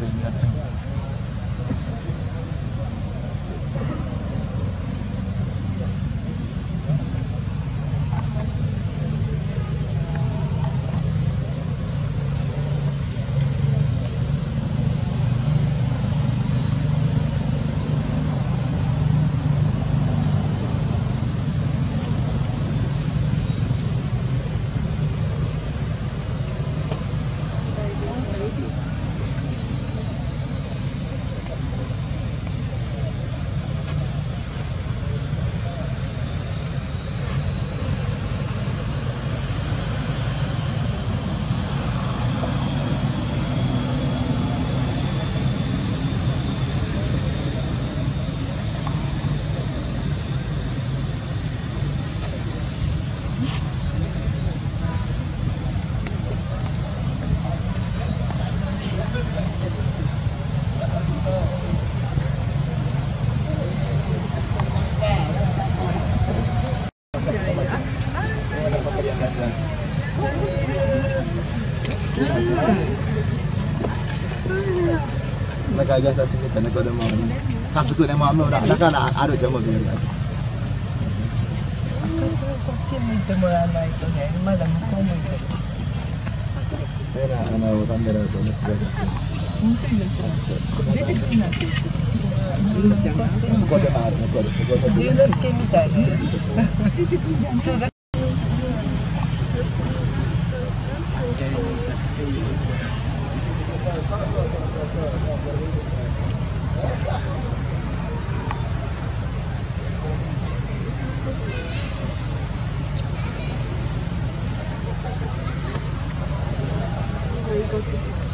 Gracias. nak ajar saya sini kena kau demo. Kau suka demo amno dah. Nak lah, ada ada jamu dia. Kau kau kau kau kau kau Dia nak kau Thank you. go to